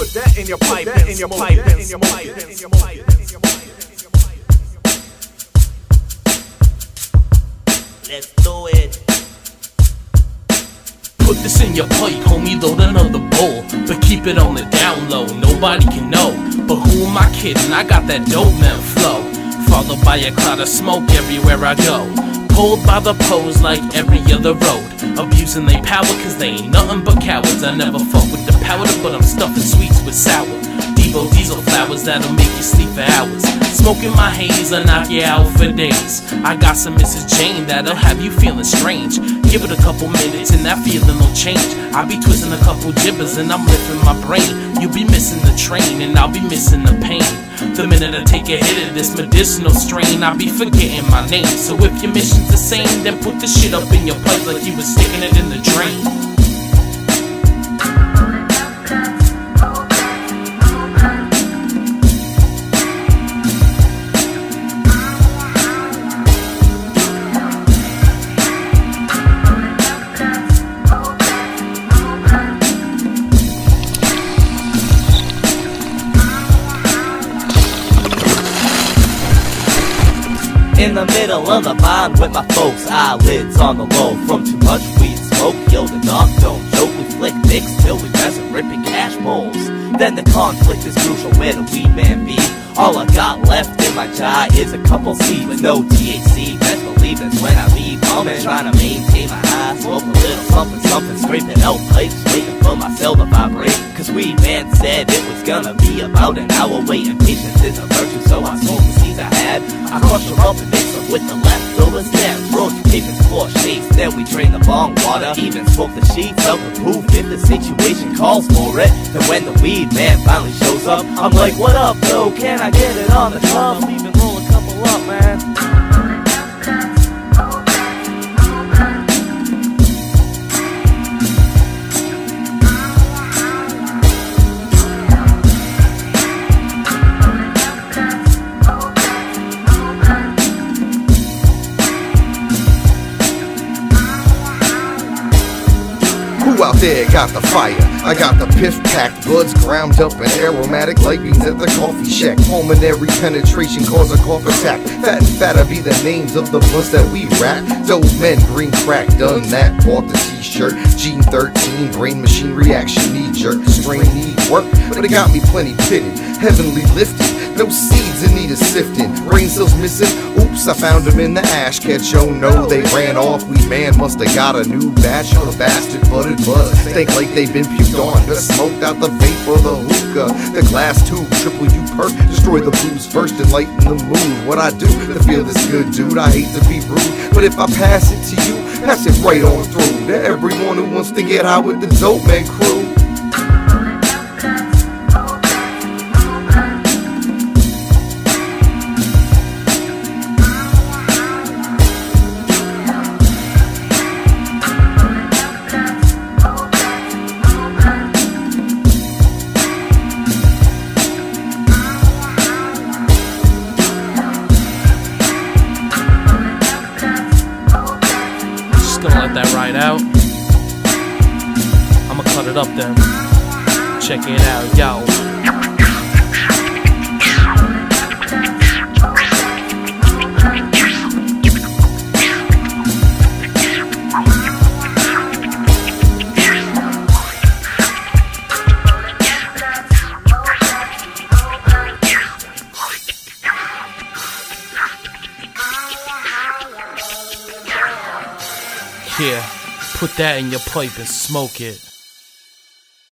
Put that in your pipe, in your pipe, in your pipe, in your pipe. Let's do it. Put this in your pipe, homie, load another bowl. But keep it on the down low, nobody can know. But who am I kidding? I got that dope man flow. Followed by a cloud of smoke everywhere I go. Pulled by the pose like every other road. Abusing they power cause they ain't nothing but cowards. I never fuck with the powder, but I'm stuffing sweets with sour. Devo diesel flowers that'll make you sleep for hours. Smoking my haze, I'll knock you out for days. I got some Mrs. Jane that'll have you feeling strange. Give it a couple minutes and that feeling will change. I'll be twisting a couple jibbers and I'm lifting my brain. You'll be missing the train and I'll be missing the pain. The minute I take a hit of this medicinal strain, I'll be forgetting my name. So if your mission's the same, then put the shit up in your pipe like you was sticking it in the drain. In the middle of the pond with my folks, eyelids on the low from too much weed smoke. Yo, the dog don't joke. We flick dicks till we present ripping cash bowls. Then the conflict is crucial. Where the weed man be? All I got left in my jar is a couple seeds with no THC. Best believe that's when I be bumming, trying to maintain my high. Smoke a little something, something, scraping out pipes, waiting for my cell to vibrate. Cause weed man said it was gonna be about an hour waiting. Patience is a virtue, so I smoke the seeds I had. I crush them up and mixed them with the leftovers. Then broke taping four shapes. Then we drain the bong water. Even smoke the sheets of the proof if the situation calls for it. Then when the weed man finally shows up, I'm like, what up, though? Can I get it on the cuff? Even roll a couple up, man. Out there got the fire? I got the piff packed buds ground up and aromatic like beans at the coffee shack. Pulmonary penetration cause a cough attack. Fat and fatter be the names of the blunts that we rack. Dope men, green crack, done that. Bought the t-shirt. Gene 13, brain machine reaction, knee jerk. Strain need work, but it got me plenty pitted. Heavenly lifted. No seeds in need of sifting. Brain cells missing. Oops, I found them in the ash catch. Oh no, they ran off. We man must have got a new batch of bastard butted buzz. Think like they've been puked on. The smoked out the vape or the hookah. The glass tube, triple U perk. Destroy the blues first and lighten the mood. What I do to feel this good, dude. I hate to be rude, but if I pass it to you, pass it right on through to everyone who wants to get high with the dope man crew. Ride out. I'ma cut it up then. Check it out, yo. Here, put that in your pipe and smoke it.